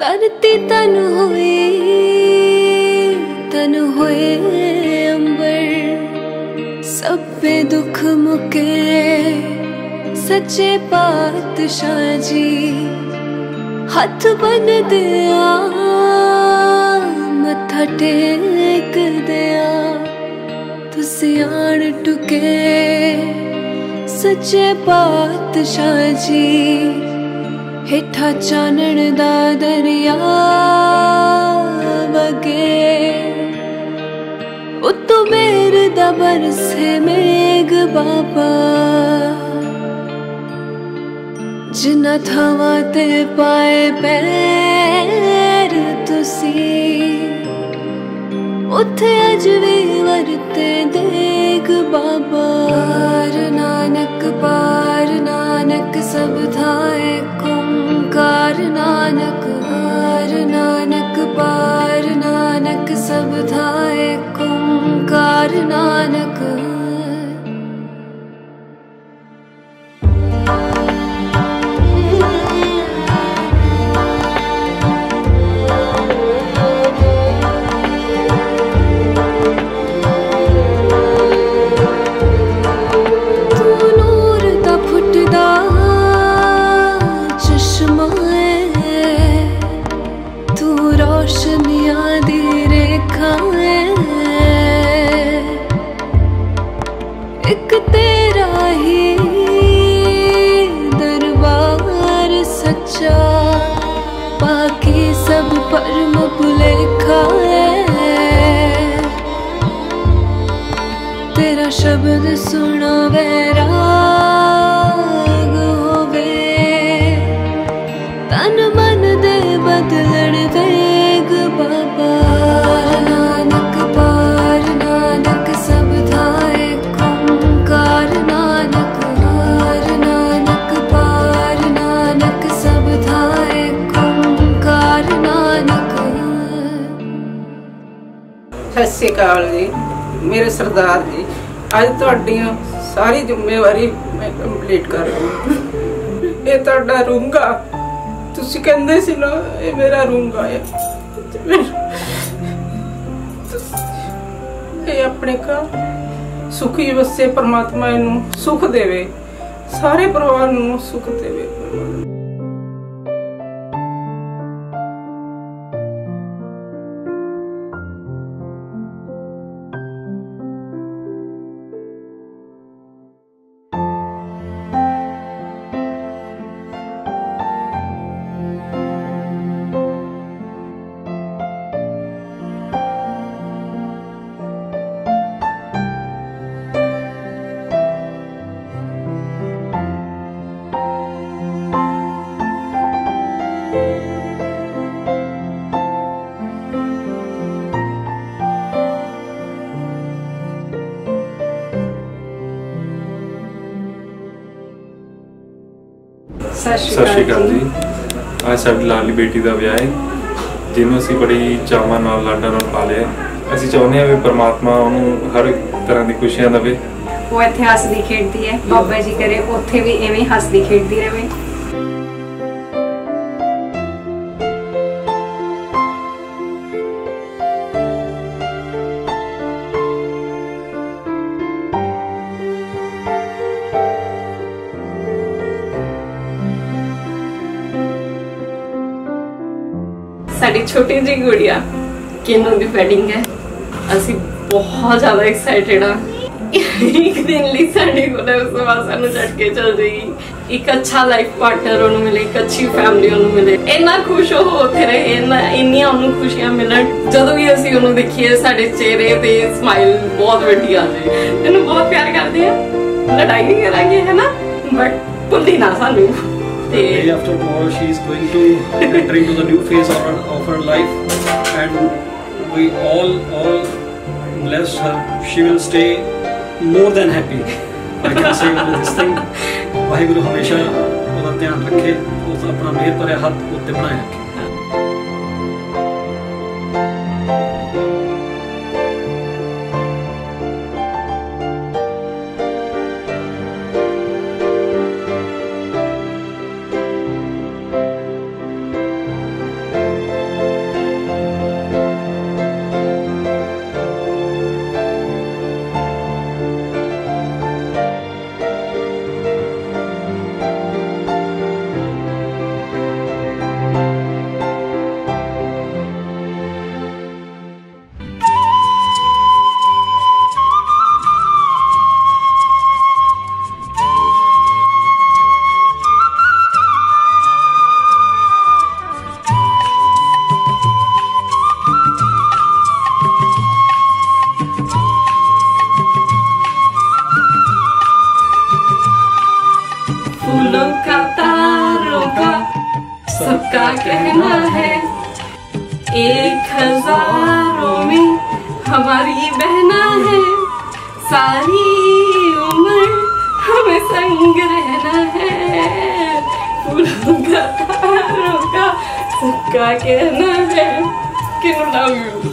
ਧਰਤੀ ਤਨ ਹੋਏ ਤਨ ਹੋਏ ਅੰਬਰ। ਸਭੇ ਦੁੱਖ ਮੁਕੇ, ਸੱਚੇ ਪਾਤਸ਼ਾਹ ਜੀ। ਹੱਥ ਬੰਨ ਦਿਆ ਮੱਥਾ ਟੇਕ ਦਿਆ ਤੁਸੀਂ ਆਣ ਟੁਕੇ। ਸੱਚੇ ਪਾਤਸ਼ਾਹ ਜੀ। ਹੇਠਾਂ ਚਾਨਣ ਦਾ ਦਰਿਆ ਵਗੇ। ਉਤੋਂ ਮੇਰ ਦਾ ਬਰਸੇ ਮੇਗ ਬਾਬਾ। ਜਿਨ੍ਹਾਂ ਥਾਵਾਂ ਤੇ ਪਾਏ ਪੈਰ ਤੁਸੀਂ। कुत्र अजे वर्तते दे बा नानक पार नानक सब था कु कार नानक पार नानक पार नानक सब थाय को कार नानक ਸ਼੍ਰੀ ਅਕਾਲ ਜੀ, ਮੇਰੇ ਸਰਦਾਰ ਜੀ, ਅੱਜ ਤੁਹਾਡੀਆਂ ਸਾਰੀ ਜ਼ਿੰਮੇਵਾਰੀ ਮੈਂ ਕੰਪਲੀਟ ਕਰ ਰਹੀ ਹਾਂ ਇਹ ਤੁਹਾਡਾ ਰੂੰਗਾ, ਤੁਸੀਂ ਕਹਿੰਦੇ ਸੀ ਨਾ, ਇਹ ਮੇਰਾ ਰੂੰਗਾ ਹੈ ਇਹ ਆਪਣੇ ਘਰ ਸੁਖੀ ਵਸੇ ਪਰਮਾਤਮਾ ਇਹਨੂੰ ਸੁਖ ਦੇਵੇ, ਸਾਰੇ ਪਰਿਵਾਰ ਨੂੰ ਸੁਖ ਦੇਵੇ। ਸਤਿ ਸਤਿ ਸ਼੍ਰੀ ਅਕਾਲ ਜੀ। ਅੱਜ ਸਾਡੀ ਲਾਡਲੀ ਬੇਟੀ ਦਾ ਵਿਆਹ ਹੈ ਜਿਹਨੂੰ ਅਸੀਂ ਬੜੀ ਚਾਵਾਂ ਨਾਲ ਲਾਡਾਂ ਨਾਲ ਪਾਲਿਆ। ਅਸੀਂ ਚਾਹੁੰਦੇ ਹਾਂ ਵੀ ਪ੍ਰਮਾਤਮਾ ਉਹਨੂੰ ਹਰ ਇੱਕ ਤਰ੍ਹਾਂ ਦੀ ਖੁਸ਼ੀਆਂ ਦੇਵੇ। ਉਹ ਇੱਥੇ ਹੱਸਦੀ ਖੇਡਦੀ ਹੈ ਬਾਬਾ ਜੀ ਕਰੇ ਉੱਥੇ ਵੀ ਐਵੇਂ ਹੱਸਦੀ ਖੇਡਦੀ ਰਹੇ। ਸਾਡੀ ਛੋਟੀ ਜਿਹੀ ਗੁੜੀਆ, ਕਿਨੂੰ ਦੀ ਵੈਡਿੰਗ ਹੈ। ਅਸੀਂ ਬਹੁਤ ਜ਼ਿਆਦਾ ਐਕਸਾਈਟਿਡ ਆ ਇੱਕ ਦਿਨ ਲਈ ਸਾਡੇ ਕੋਲ ਉਸ ਤੋਂ ਸਾਨੂੰ ਛੱਡ ਕੇ ਚਲ ਜਾਏਗੀ ਇੱਕ ਅੱਛਾ ਲਾਈਫ ਪਾਰਟਨਰ ਉਹਨੂੰ ਮਿਲੇ, ਇੱਕ ਅੱਛੀ ਫੈਮਿਲੀ ਉਹਨੂੰ ਮਿਲੇ। ਇੰਨਾ ਖੁਸ਼ ਉਹ ਉੱਥੇ ਰਹੇ, ਇੰਨਾ, ਇੰਨੀਆਂ ਉਹਨੂੰ ਖੁਸ਼ੀਆਂ ਮਿਲਣ। ਜਦੋਂ ਵੀ ਅਸੀਂ ਉਹਨੂੰ ਦੇਖੀਏ, ਸਾਡੇ ਚਿਹਰੇ ਤੇ ਸਮਾਈਲ ਬਹੁਤ ਵੱਡੀ ਆ ਜਾਏ ਇਹਨੂੰ ਬਹੁਤ ਪਿਆਰ ਕਰਦੇ ਆ ਲੜਾਈ ਨਹੀਂ ਕਰਾਂਗੇ, ਹੈ ਨਾ? ਬਟ ਭੁੱਲੀ ਨਾ ਸਾਨੂੰ। ਤੇ day after tomorrow she is going to enter into the new phase of her, of her life and we all all bless her she will stay more than happy I can say only this thing Waheguru ਹਮੇਸ਼ਾ ਉਹਦਾ ਧਿਆਨ ਰੱਖੇ ਉਸ ਆਪਣਾ ਮਿਹਰ ਭਰਿਆ ਹੱਥ ਉੱਤੇ ਰੱਖੇ फूलों का तारों का सबका कहना है। एक हज़ारों में हमारी बहना है। सारी उम्र हमें संग रहना है। फूलों का तारों का सबका कहना है। कि लव यू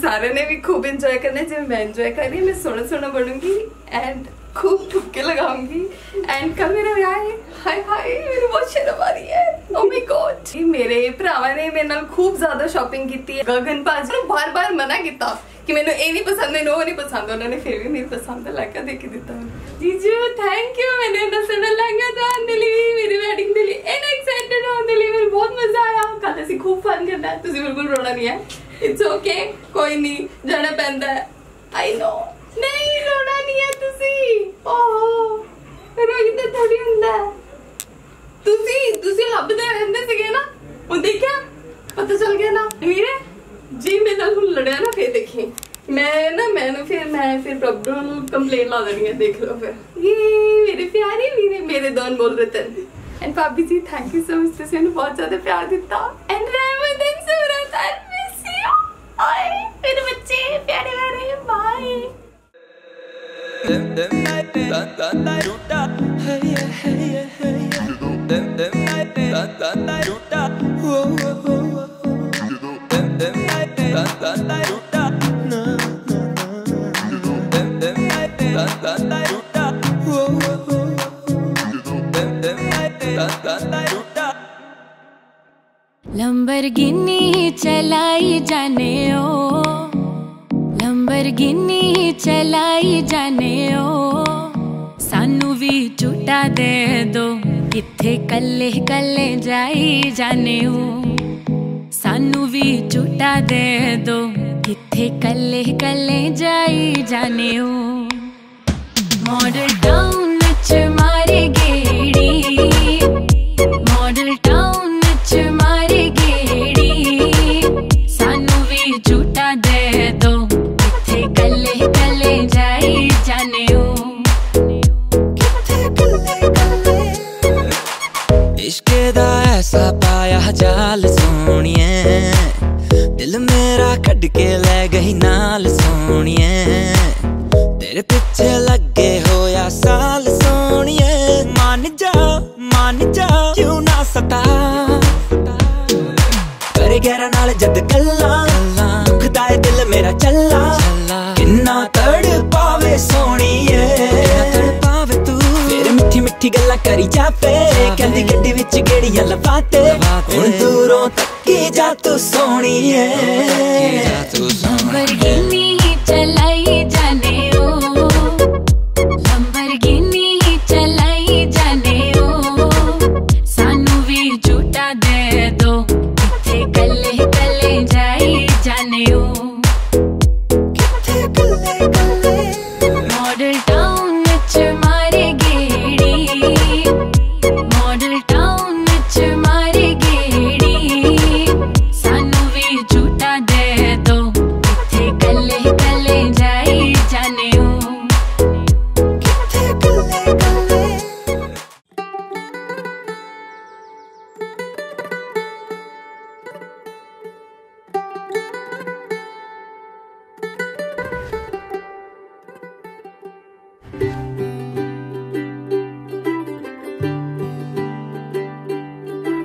ਸਾਰਿਆਂ ਨੇ ਵੀ ਖੂਬ ਇੰਜੋਏ ਕਰਨਾ ਜਿਵੇਂ ਮੈਂ ਇੰਜੋਏ ਕਰ ਰਹੀ ਮੈਂ ਸੋਹਣਾ ਸੋਹਣਾ ਬਣੂੰਗੀ ਐਂਡ ਖੂਬ ਠੁੱਕੇ ਲਗਾਉਂਗੀ ਐਂਡ ਕੱਲ ਮੇਰਾ ਵਿਆਹ ਹੈ ਹਾਏ ਹਾਏ ਮੈਨੂੰ ਬਹੁਤ ਸ਼ਰਮ ਹੈ ਓ ਮਾਈ ਗॉड ਮੇਰੇ ਭਰਾਵਾਂ ਨੇ ਮੇਰੇ ਨਾਲ ਖੂਬ ਜ਼ਿਆਦਾ ਸ਼ਾਪਿੰਗ ਕੀਤੀ ਹੈ ਗਗਨ ਪਾਜ ਨੂੰ ਬਾਰ-ਬਾਰ ਮਨਾ ਕੀਤਾ ਕਿ ਮੈਨੂੰ ਇਹ ਨਹੀਂ ਪਸੰਦ ਮੈਨੂੰ ਉਹ ਨਹੀਂ ਪਸੰਦ ਉਹਨਾਂ ਨੇ ਫਿਰ ਵੀ ਮੇਰੀ ਪਸੰਦ ਦਾ ਲਾਕਾ ਦੇ ਕੇ ਦਿੱਤਾ ਜੀਜੂ ਥੈਂਕ ਯੂ ਮੈਨੂੰ ਦੱਸਣ ਲੱਗਾ ਤੁਹਾਨੂੰ ਦੇ ਲਈ ਮੇਰੀ ਵੈਡਿੰਗ ਦੇ ਲਈ ਐਨ ਐਕਸਾਈਟਡ ਹੋਣ ਦੇ ਮੈਨੂੰ ਬਹੁਤ ਮਜ਼ਾ ਆਇਆ ਕੱਲ ਅਸੀਂ ਖੂਬ ਫਨ ਕਰਨਾ ਤੁਸੀਂ ਬਿਲਕੁਲ ਰੋਣਾ ਨਹੀਂ ਹੈ ਇਟਸ ਓਕੇ ਕੋਈ ਨਹੀਂ ਜਾਣਾ ਪੈਂਦਾ ਆਈ ਨੋ ਨਹੀਂ, ਰੋਣਾ ਨਹੀਂ ਹੈ ਤੁਸੀਂ। ਓਹ, ਰੋਈਦਾ ਥੋੜੀ ਹੁੰਦਾ ਤੁਸੀਂ ਤੁਸੀਂ ਲੱਭਦੇ ਰਹਿੰਦੇ ਸੀਗੇ ਨਾ, ਉਹ ਦੇਖਿਆ? ਪਤਾ ਚੱਲ ਗਿਆ ਨਾ। ਵੀਰੇ, ਜੀ ਮੇਰੇ ਨਾਲ ਹੁਣ ਲੜਿਆ ਨਾ, ਫੇਰ ਦੇਖੀ। ਮੈਂ ਨਾ, ਮੈਨੂੰ ਫਿਰ, ਮੈਂ ਫਿਰ ਪ੍ਰਭੂ ਨੂੰ ਕੰਪਲੇਨ ਲਾ ਦੇਣੀ ਹੈ, ਦੇਖ ਲਓ ਫਿਰ। ਇਹ ਮੇਰੇ ਪਿਆਰੇ ਵੀਰੇ, ਮੇਰੇ ਦੋਨ ਬੋਲ ਰਤਨ ਐਂਡ ਭਾਬੀ ਜੀ ਥੈਂਕ ਯੂ ਸੋ ਮਚ ਤੁਸੀਂ ਮੈਨੂੰ ਬਹੁਤ ਜ਼ਿਆਦਾ ਪਿਆਰ ਦਿੱਤਾ। And Rehmat Dem dem da da da da da hey yeah hey yeah hey yeah Dem dem da da da da da whoa whoa whoa Dem dem da da da da da na na na Dem dem da da da da whoa whoa whoa Dem dem da da da da Lamborghini चलाई जाने ओ Lamborghini चलाई जाने ओ। सानू भी झूठा दे दो इत्थे कल्ले कल्ले जाई जाने ओ। सानू भी झूठा दे दो इत्थे कल्ले कल्ले जाई जाने ओ। मॉडल डाउन ਪਿੱਛੇ ਲੱਗੇ ਹੋਇਆ ਸਾਲ ਸੋਣੀਏ ਮੰਨ ਜਾ ਮੰਨ ਜਾ, ਕਿਉਂ ਨਾ ਸਤਾ। ਕਰੇ ਗਹਿਰਾ ਨਾਲ ਜਦ ਗੱਲਾਂ, ਦੁਖਦਾ ਏ ਦਿਲ ਮੇਰਾ ਚੱਲਾ। ਕਿੰਨਾ ਤੜ ਪਾਵੇ ਸੋਣੀਏ ਪਾਵੇ ਤੂੰ। ਫੇਰ ਮਿੱਠੀ ਮਿੱਠੀ ਗੱਲਾਂ ਕਰੀ ਜਾਵੇ। ਕਹਿੰਦੀ ਗੱਡੀ ਵਿੱਚ ਗੇੜੀਆਂ ਲਵਾਤੇ ਹੁਣ ਦੂਰੋਂ ਤੱਕੀ ਜਾ ਤੂੰ ਸੋਣੀਏ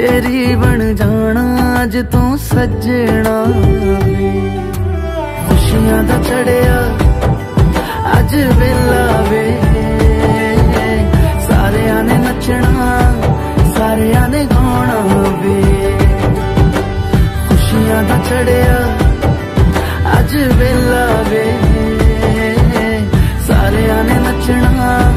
ਤੇਰੀ ਬਣ ਜਾਣਾ, ਅੱਜ ਤੂੰ ਸੱਜਣਾ ਖੁਸ਼ੀਆਂ ਦਾ ਚੜਿਆ, ਅੱਜ ਵੇਲਾ ਵੇ। ਸਾਰਿਆਂ ਨੇ ਨੱਚਣਾ, ਸਾਰਿਆਂ ਨੇ ਗਾਉਣਾ ਵੇ। ਖੁਸ਼ੀਆਂ ਦਾ ਚੜਿਆ, ਅੱਜ ਵੇਲਾ ਵੇ। ਸਾਰਿਆਂ ਨੇ ਨੱਚਣਾ